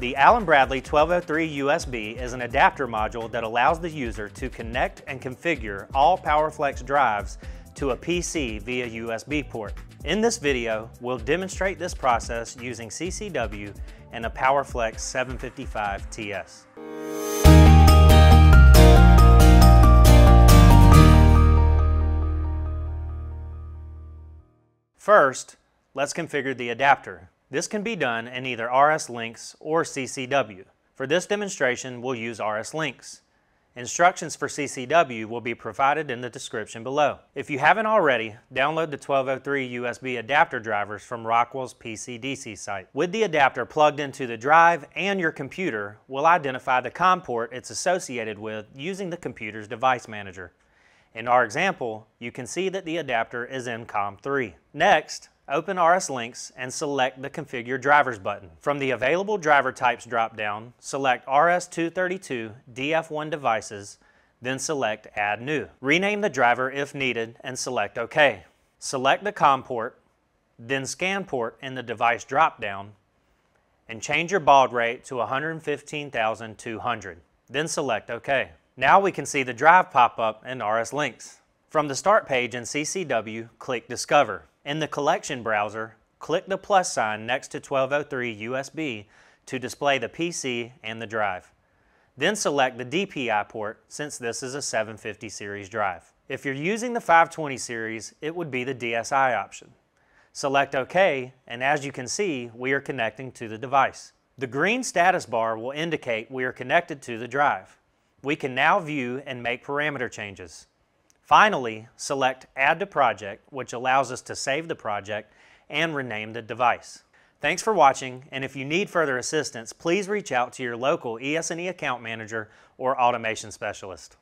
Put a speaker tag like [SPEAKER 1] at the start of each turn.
[SPEAKER 1] The Allen Bradley 1203 USB is an adapter module that allows the user to connect and configure all PowerFlex drives to a PC via USB port. In this video, we'll demonstrate this process using CCW and a PowerFlex 755 TS. First, let's configure the adapter. This can be done in either RSLinx or CCW. For this demonstration, we'll use RSLinx. Instructions for CCW will be provided in the description below. If you haven't already, download the 1203 USB adapter drivers from Rockwell's PC-DC site. With the adapter plugged into the drive and your computer, we'll identify the COM port it's associated with using the computer's device manager. In our example, you can see that the adapter is in COM3. Next, open RSLinx and select the Configure Drivers button. From the Available Driver Types drop-down, select RS-232 DF1 devices, then select Add New. Rename the driver if needed and select OK. Select the COM port, then scan port in the device drop-down, and change your baud rate to 115,200. Then select OK. Now we can see the drive pop up in RSLinx. From the Start page in CCW, click Discover. In the Collection browser, click the plus sign next to 1203 USB to display the PC and the drive. Then select the DPI port since this is a 750 series drive. If you're using the 520 series, it would be the DSI option. Select OK, and as you can see, we are connecting to the device. The green status bar will indicate we are connected to the drive. We can now view and make parameter changes. Finally, select Add to Project, which allows us to save the project and rename the device. Thanks for watching, and if you need further assistance, please reach out to your local ES&E account manager or automation specialist.